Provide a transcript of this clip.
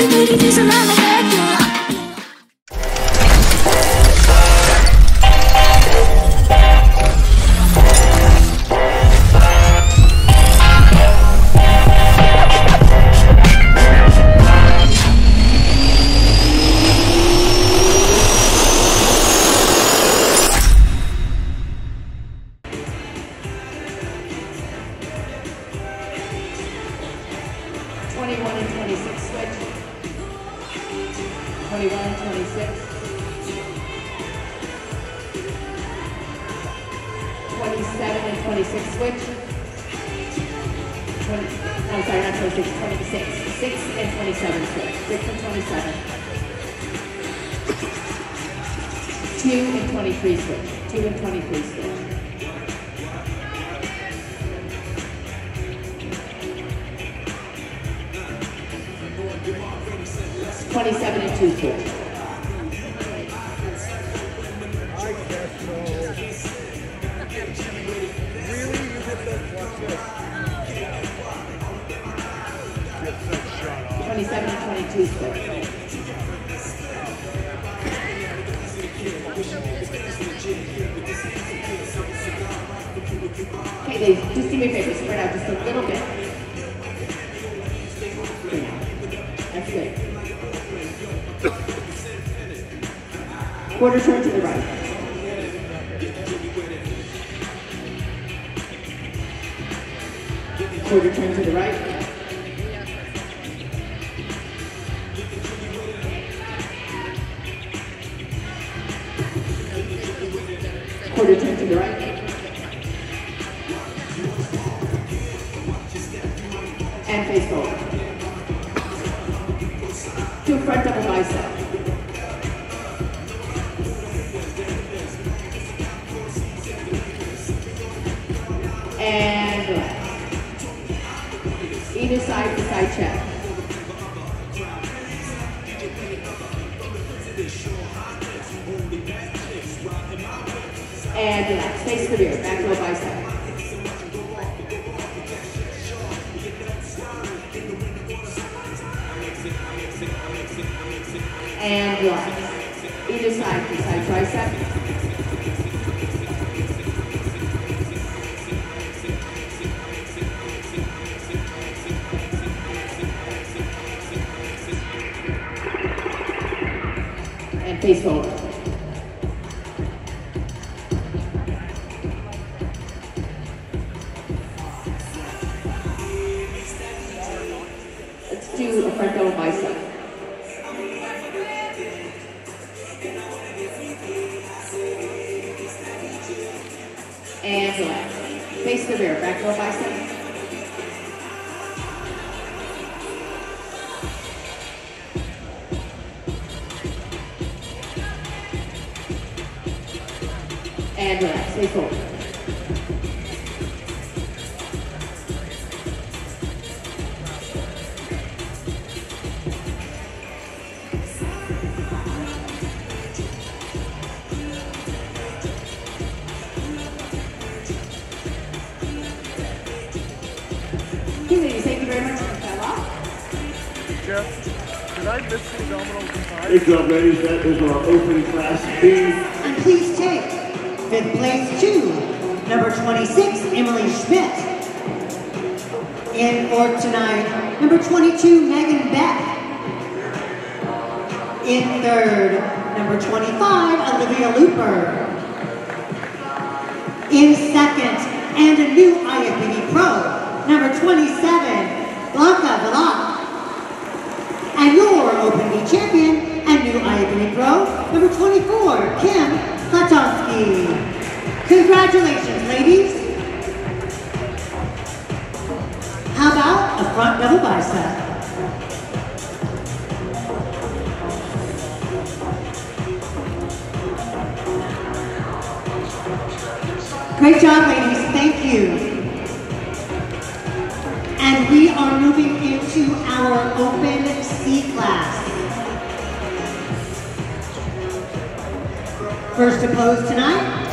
Everybody does the head, and 26 switch. 20, oh, sorry, not 26, 26. 6 and 27 switch. 6 and 27. 2 and 23 switch. 2 and 23 switch. Twenty-seven and two switch. Twenty-seven and twenty-two. Okay, Dave, just do me a favor, spread out just a little bit. That's good. Quarter turn to the right. Quarter turn to the right. Quarter turn to the right. And face forward. To front double bicep. And left. Either side to side check. And relax. Face the rear. Back row bicep. And relax. Either side to side tricep. Face forward. Let's do a front double bicep. And relax. Face the rear, back row bicep. And relax, face forward. Okay, thank you very much for that off. Jeff, did I miss the abdominals? Good job, ladies. That is our open class B. And please take fifth place to number 26, Emilie Schmitt. In fourth tonight, number 22, Megan Beck. In third, number 25, Olivia Luper. In second, and a new IFBB Pro, number 27, Blanca Villoch. And your Open B champion and new IFBB Pro, number 24, Kim Klafczynski. Congratulations, ladies. How about a front double bicep? Great job, ladies. Thank you. And we are moving into our open C class. First to pose tonight,